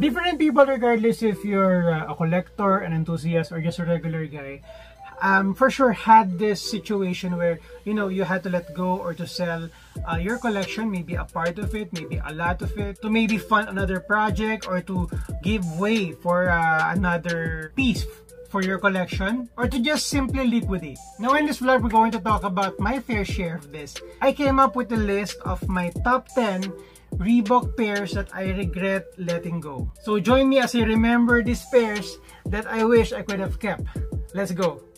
different people regardless if you're uh, a collector, an enthusiast, or just a regular guy, um, for sure had this situation where you know you had to let go or to sell uh, your collection maybe a part of it maybe a lot of it to maybe fund another project or to give way for uh, another piece for your collection or to just simply liquidate. Now in this vlog, we're going to talk about my fair share of this. I came up with a list of my top 10 Reebok pairs that I regret letting go. So join me as I remember these pairs that I wish I could have kept. Let's go!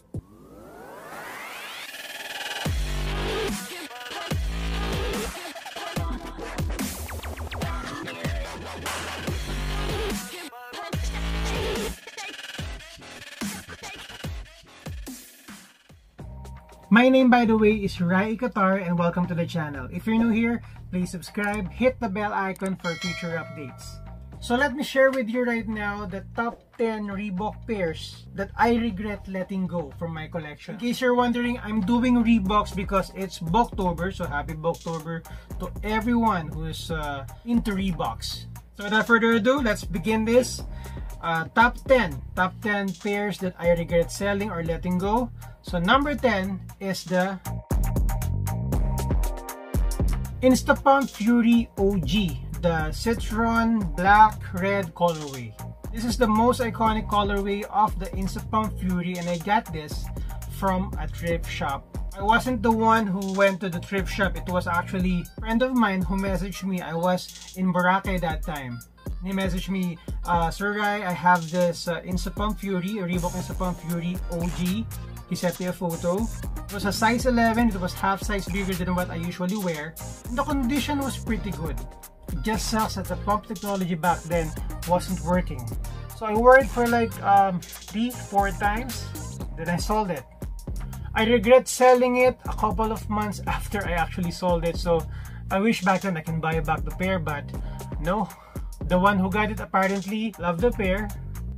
My name by the way is Rye Icatar and welcome to the channel. If you're new here, please subscribe, hit the bell icon for future updates. So let me share with you right now the top 10 Reebok pairs that I regret letting go from my collection. In case you're wondering, I'm doing Reeboks because it's Boktober, so happy Boktober to everyone who's uh, into Reeboks. So without further ado, let's begin this. Uh, top 10. Top 10 pairs that I regret selling or letting go. So number 10 is the Instapump Fury OG, the Citron Black Red colorway. This is the most iconic colorway of the Instapump Fury and I got this from a thrift shop. I wasn't the one who went to the thrift shop. It was actually a friend of mine who messaged me. I was in Boracay that time. He messaged me, uh, Sir Guy, I have this uh, Instapump Fury, Reebok Instapump Fury OG. He sent me a photo. It was a size 11. It was half size bigger than what I usually wear. And the condition was pretty good. It just sucks that the pump technology back then wasn't working. So I wore it for like um, three, four times. Then I sold it. I regret selling it a couple of months after I actually sold it. So I wish back then I can buy back the pair, but no. The one who got it apparently loved the pair.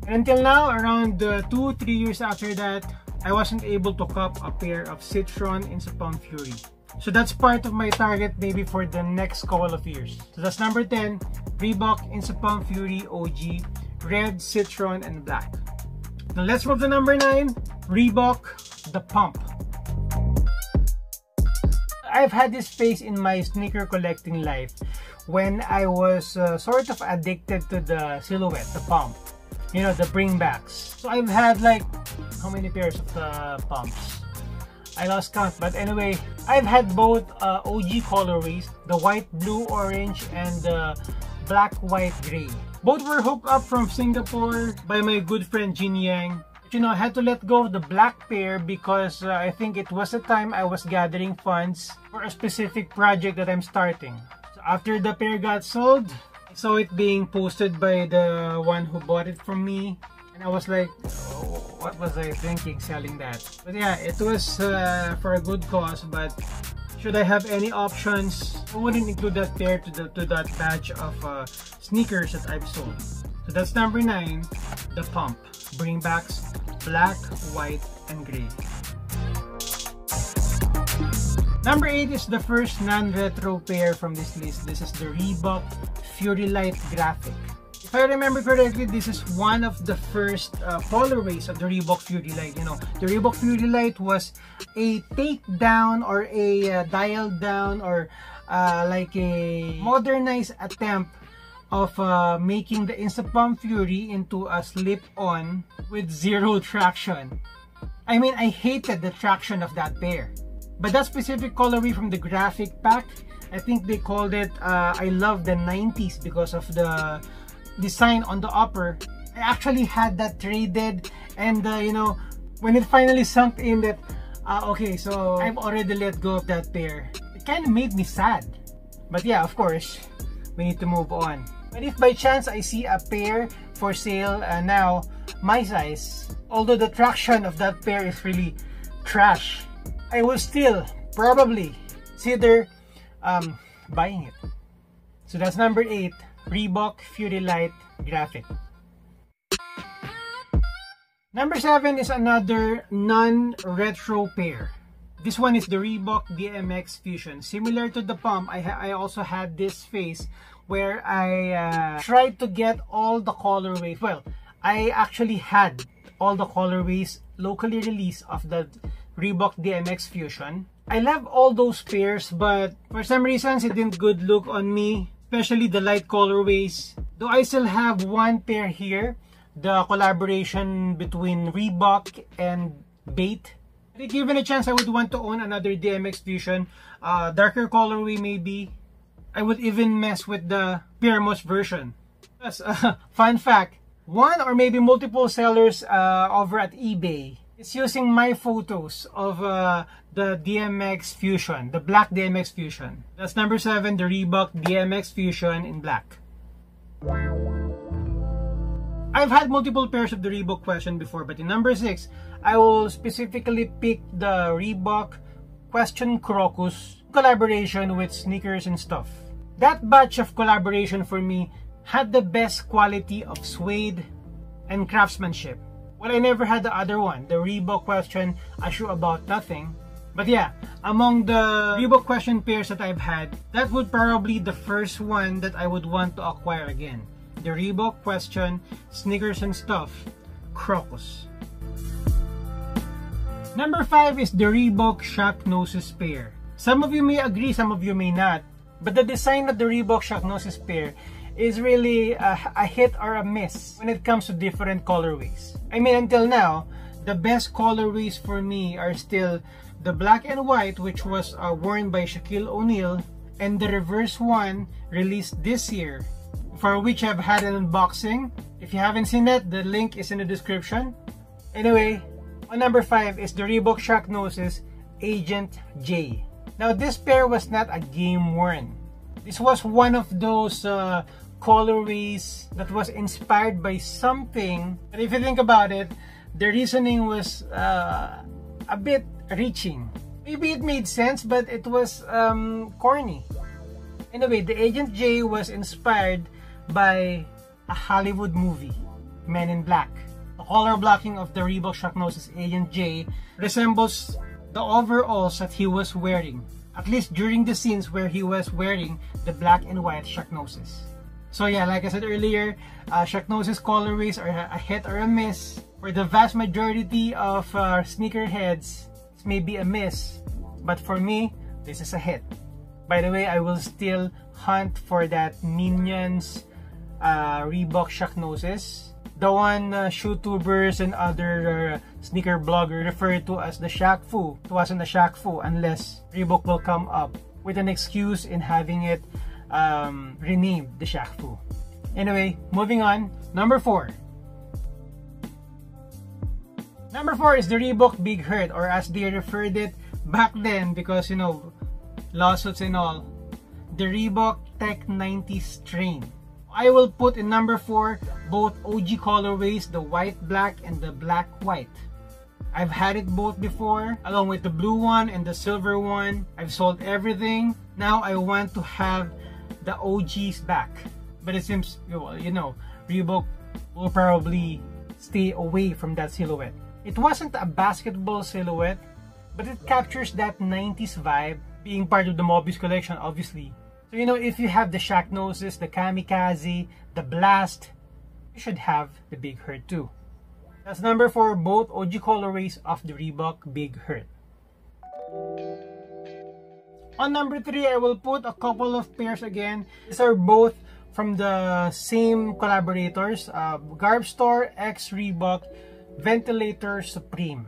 And until now, around uh, two, three years after that, I wasn't able to cop a pair of Citron Instapump Fury. So that's part of my target maybe for the next couple of years. So that's number 10, Reebok Instapump Fury OG, red, citron, and black. Now let's move to number 9, Reebok The Pump. I've had this phase in my sneaker collecting life when I was uh, sort of addicted to the silhouette, the pump. You know, the bringbacks. So I've had like how many pairs of the pumps. I lost count, but anyway, I've had both uh, OG colorways, the white, blue, orange, and the black, white, gray. Both were hooked up from Singapore by my good friend Jin Yang. But, you know, I had to let go of the black pair because uh, I think it was the time I was gathering funds for a specific project that I'm starting. So after the pair got sold, I saw it being posted by the one who bought it from me. And I was like, what was I thinking selling that? But yeah, it was uh, for a good cause, but should I have any options, I wouldn't include that pair to, the, to that batch of uh, sneakers that I've sold. So that's number 9, the pump. Bring Bringbacks, black, white, and gray. Number 8 is the first non-retro pair from this list. This is the Reebok Fury Light Graphic. I remember correctly, this is one of the first uh, colorways of the Reebok Fury Light. You know, the Reebok Fury Light was a takedown or a uh, dial down or uh, like a modernized attempt of uh, making the Instapump Fury into a slip-on with zero traction. I mean, I hated the traction of that pair. But that specific colorway from the graphic pack, I think they called it, uh, I love the 90s because of the design on the upper I actually had that traded and uh, you know when it finally sunk in that uh, okay so I've already let go of that pair. It kind of made me sad. But yeah of course we need to move on. But if by chance I see a pair for sale uh, now my size although the traction of that pair is really trash I will still probably consider um, buying it. So that's number 8 Reebok Fury Light graphic. Number 7 is another non-retro pair. This one is the Reebok DMX Fusion. Similar to the pump, I, I also had this face where I uh, tried to get all the colorways. Well, I actually had all the colorways locally released of the Reebok DMX Fusion. I love all those pairs, but for some reasons it didn't good look on me, especially the light colorways. Though I still have one pair here, the collaboration between Reebok and Bait. If given a chance, I would want to own another DMX Fusion, uh, darker colorway maybe. I would even mess with the Pyer Moss version. Plus, uh, fun fact, one or maybe multiple sellers uh, over at eBay is using my photos of uh, the DMX Fusion, the black DMX Fusion. That's number 7, the Reebok DMX Fusion in black. I've had multiple pairs of the Reebok question before, but in number 6, I will specifically pick the Reebok Question Crocus collaboration with sneakers and stuff. That batch of collaboration for me had the best quality of suede and craftsmanship. Well, I never had the other one, the Reebok question, Assure About Nothing. But yeah, among the Reebok question pairs that I've had, that would probably the first one that I would want to acquire again. The Reebok question, Sneakers and Stuff, Crocus. Number 5 is the Reebok Shaqnosis pair. Some of you may agree, some of you may not. But the design of the Reebok Shaqnosis pair is really a, a, hit or a miss when it comes to different colorways. I mean, until now, the best colorways for me are still the black and white, which was uh, worn by Shaquille O'Neal, and the reverse one released this year, for which I've had an unboxing. If you haven't seen that, the link is in the description. Anyway, on number 5 is the Reebok Shaqnosis Agent J. Now, this pair was not a game worn. This was one of those uh, colorways that was inspired by something. But if you think about it, the reasoning was uh, a bit reaching. Maybe it made sense, but it was um, corny. Anyway, the Agent J was inspired by a Hollywood movie, Men in Black. The color blocking of the Reebok Shaqnosis Agent J resembles the overalls that he was wearing, at least during the scenes where he was wearing the black and white Shaqnosis. So yeah, like I said earlier, uh, Shaqnosis colorways are a hit or a miss. For the vast majority of uh, sneakerheads, it may be a miss. But for me, this is a hit. By the way, I will still hunt for that Minions uh, Reebok Shaqnosis the one uh, shootubers and other uh, sneaker bloggers refer to as the Shaq Fu. It wasn't the Shaq Fu unless Reebok will come up with an excuse in having it um, renamed the Shaq Fu. Anyway, moving on. Number four. Number four is the Reebok Big Hurt or as they referred it back then because you know lawsuits and all. The Reebok Tech 90 strain. I will put in number 4 both OG colorways, the white black and the black white. I've had it both before, along with the blue one and the silver one. I've sold everything. Now I want to have the OGs back. But it seems, you know, Reebok will probably stay away from that silhouette. It wasn't a basketball silhouette, but it captures that 90s vibe, being part of the Mobius collection, obviously. So, you know, if you have the Shaqnosis, the Kamikaze, the Blast, you should have the Big Hurt too. That's number 4, both OG colorways of the Reebok Big Hurt. On number 3, I will put a couple of pairs again. These are both from the same collaborators, uh, Garb Store X Reebok Ventilator Supreme.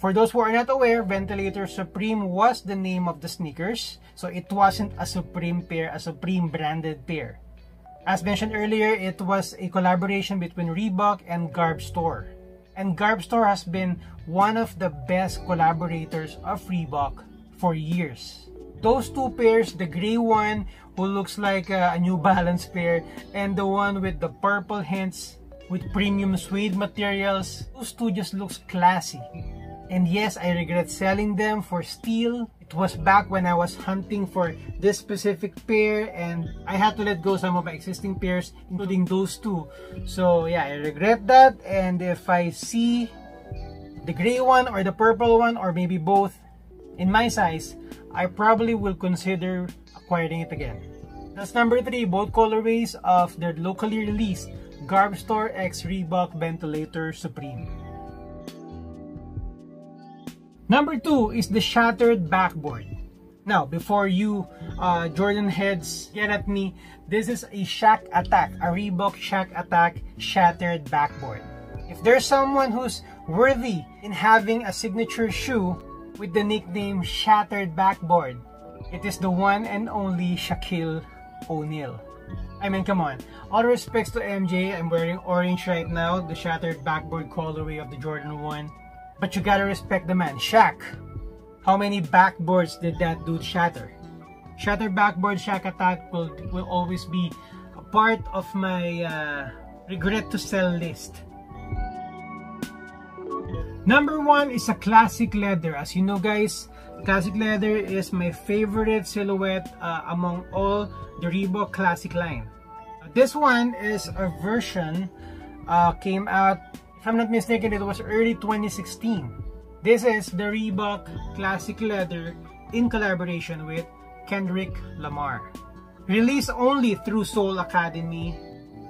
For those who are not aware, Ventilator Supreme was the name of the sneakers. So it wasn't a Supreme pair, a Supreme branded pair. As mentioned earlier, it was a collaboration between Reebok and Garb Store. And Garb Store has been one of the best collaborators of Reebok for years. Those two pairs, the gray one who looks like a, New Balance pair and the one with the purple hints with premium suede materials, those two just looks classy. And yes, I regret selling them for steel. It was back when I was hunting for this specific pair and I had to let go some of my existing pairs, including those two. So yeah, I regret that. And if I see the gray one or the purple one or maybe both in my size, I probably will consider acquiring it again. That's number 3, both colorways of their locally released Garb Store X Reebok Ventilator Supreme. Number 2 is the Shattered Backboard. Now, before you uh, Jordan heads get at me, this is a Shaq Attack, a Reebok Shaq Attack Shattered Backboard. If there's someone who's worthy in having a signature shoe with the nickname Shattered Backboard, it is the one and only Shaquille O'Neal. I mean, come on. All respects to MJ, I'm wearing orange right now, the shattered backboard colorway of the Jordan 1. But you gotta respect the man, Shaq. How many backboards did that dude shatter? Shattered backboard Shaq attack will, will always be a part of my uh, regret to sell list. Number one is a classic leather. As you know guys, classic leather is my favorite silhouette uh, among all the Reebok classic line. This one is a version uh, came out, if I'm not mistaken, it was early 2016. This is the Reebok Classic Leather in collaboration with Kendrick Lamar. Released only through Sole Academy,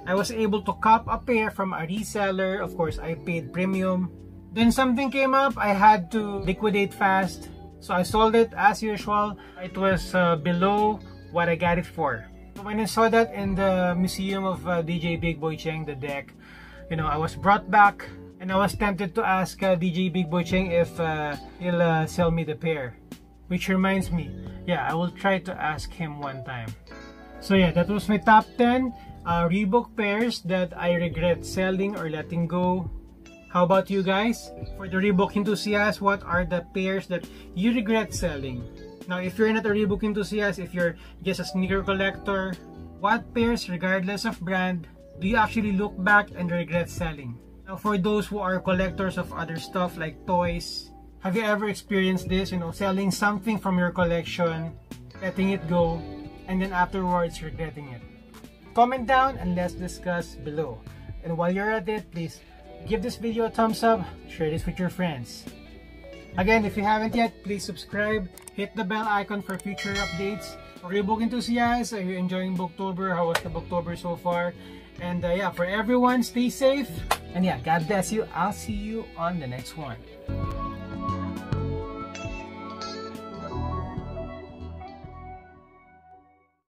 I was able to cop a pair from a reseller. Of course, I paid premium. Then something came up, I had to liquidate fast. So I sold it as usual. It was uh, below what I got it for. When I saw that in the museum of uh, DJ Big Boy Cheng, the deck, you know, I was brought back and I was tempted to ask uh, DJ Big Boy Cheng if uh, he'll uh, sell me the pair. Which reminds me, yeah, I will try to ask him one time. So yeah, that was my top 10 uh, Reebok pairs that I regret selling or letting go. How about you guys? For the Reebok enthusiasts, what are the pairs that you regret selling? Now, if you're not a Reebok enthusiast, if you're just a sneaker collector, what pairs, regardless of brand, do you actually look back and regret selling? Now, for those who are collectors of other stuff like toys, have you ever experienced this? You know, selling something from your collection, letting it go, and then afterwards regretting it? Comment down and let's discuss below. And while you're at it, please give this video a thumbs up, share this with your friends. Again, if you haven't yet, please subscribe, hit the bell icon for future updates. For you book enthusiasts, are you enjoying Booktober? How was the Booktober so far? And uh, yeah, for everyone, stay safe. And yeah, God bless you. I'll see you on the next one.